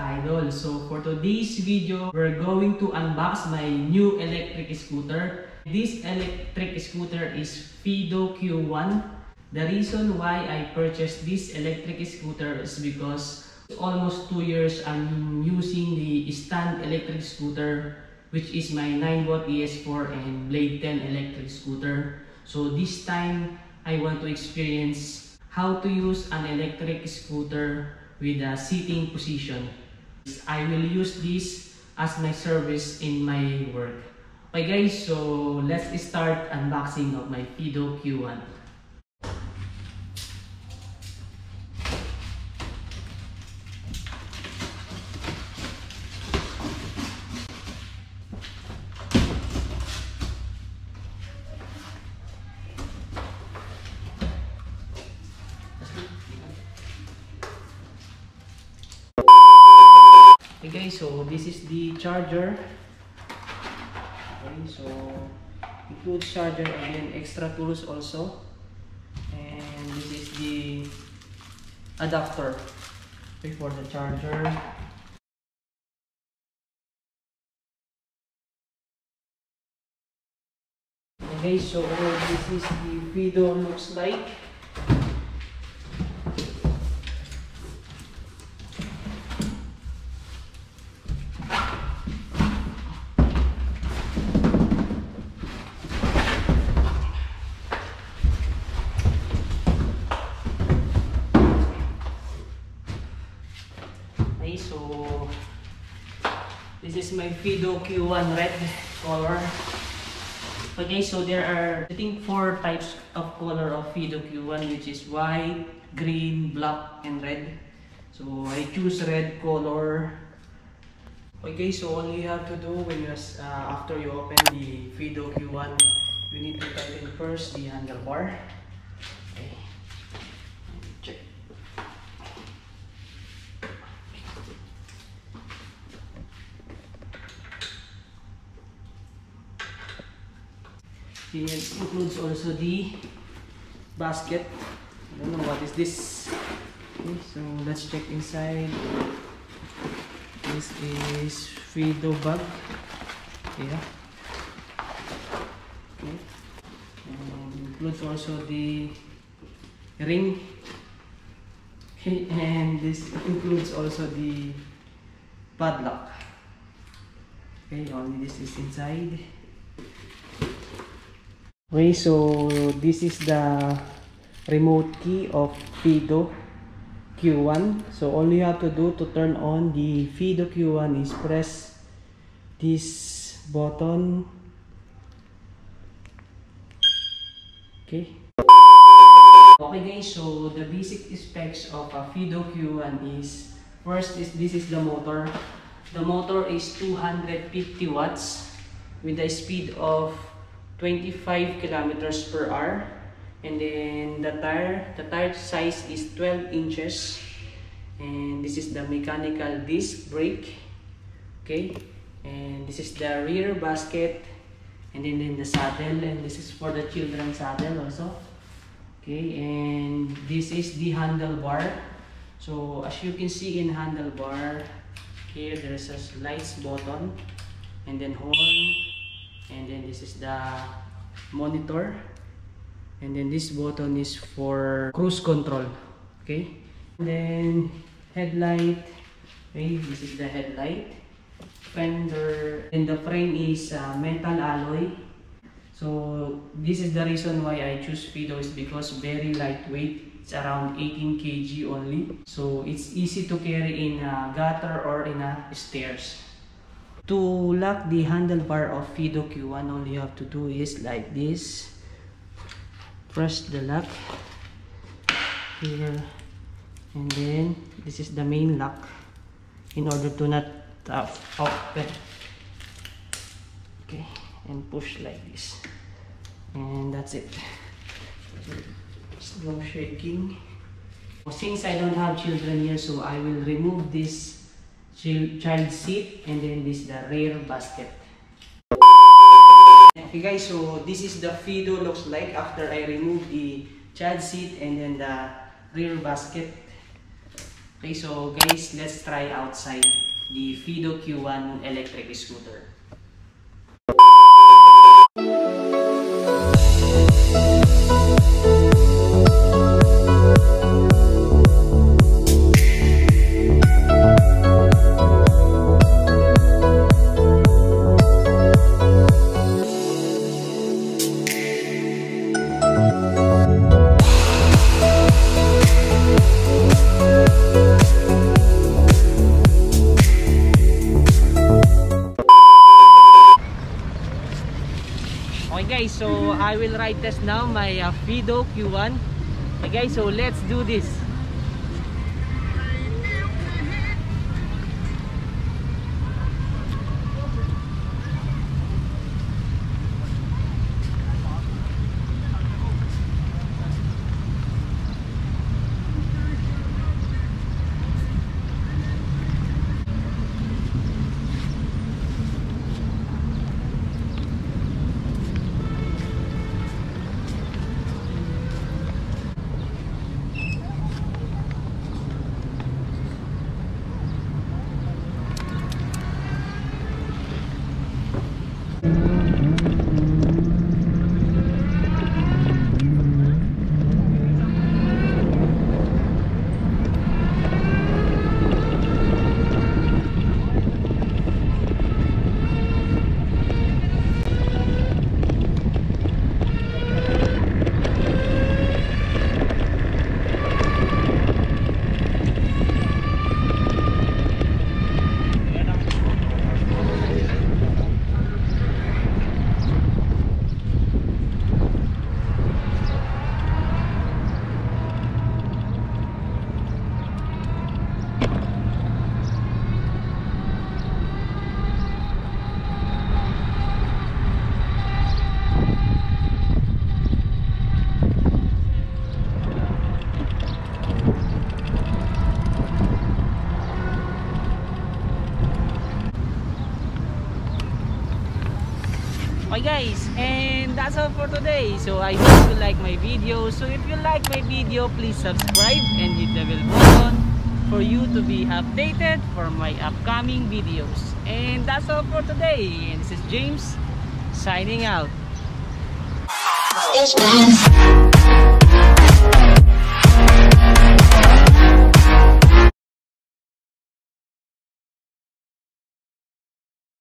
idol. So for today's video, we're going to unbox my new electric scooter. This electric scooter is Fido Q1. The reason why I purchased this electric scooter is because almost two years I'm using the stand electric scooter which is my 9 watt ES4 and Blade 10 electric scooter. So this time I want to experience how to use an electric scooter with a sitting position. I will use this as my service in my work. Okay guys, so let's start unboxing of my Fido Q1. Okay so this is the charger. Okay, so includes charger and then extra tools also. And this is the adapter for the charger. Okay, so this is the video looks like. This is my Fido Q1 red color. Okay, so there are I think four types of color of Fido Q1 which is white, green, black, and red. So I choose red color. Okay, so all you have to do when you uh, after you open the Fido Q1, you need to tighten first the handlebar. It includes also the basket. I don't know what is this. Okay, so let's check inside. This is Fido bag. Yeah. Okay. Includes also the ring. Okay, and this includes also the padlock. Okay, only this is inside. Okay, so this is the remote key of Fido Q1. So all you have to do to turn on the Fido Q1 is press this button. Okay. Okay guys, so the basic specs of a Fido Q1 is first is this is the motor. The motor is 250 watts with a speed of 25 kilometers per hour. And then the tire the tire size is 12 inches. And this is the mechanical disc brake. Okay? And this is the rear basket. And then, then the saddle. And this is for the children saddle also. Okay? And this is the handlebar. So as you can see in handlebar here there's a lights button. And then horn and then this is the monitor. And then this button is for cruise control. Okay? And then headlight. Okay this is the headlight. Fender. And the frame is uh, metal alloy. So this is the reason why I choose Fido is because very lightweight. It's around 18 kg only. So it's easy to carry in a gutter or in a stairs to lock the handlebar of Fido Q1, all you have to do is like this. Press the lock here and then this is the main lock in order to not uh, open. Okay, and push like this. And that's it. There's no shaking. Since I don't have children here, so I will remove this child seat and then this the rear basket okay guys so this is the Fido looks like after I remove the child seat and then the rear basket Okay, so guys, let's try outside the Fido Q1 electric scooter. Will ride test now my uh, Fido Q1. Okay so let's do this. Okay guys, and that's all for today. So I hope you like my video. So if you like my video, please subscribe and hit the bell button for you to be updated for my upcoming videos. And that's all for today. And this is James signing out.